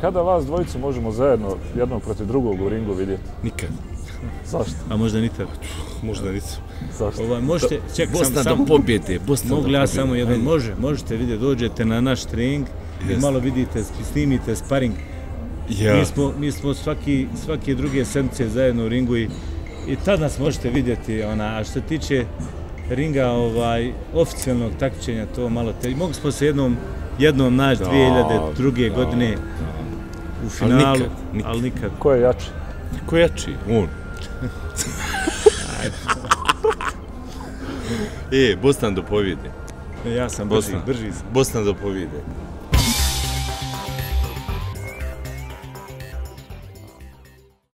Kada vas dvojicu možemo zajedno jednog protiv drugog u ringu vidjeti? Nikad. Zašto? A možda nikad. Možda nisu. Zašto? Ovaj, možete, ček, sam, Bosna sam, do pobjede, Bosna mogu do li ja pobjede. samo jedan, Ajde. može, možete vidjeti, dođete na naš trening i Jeste. malo vidite, snimite sparing. Ja. Mi smo, mi smo svaki, svake druge sedmice zajedno u ringu i, i tad nas možete vidjeti. Ona, a što se tiče ringa ovaj, oficijalnog takmičenja, to malo te... Mogli smo se jednom, jednom naći Da, 2002. da, godine da. U finalu, nikad, nikad. ali nikad. Ko je jači? Ko je jači? On. e, Bosna do pobjede. Ja sam brži, Bosna. brži sam. Bosna do pobjede.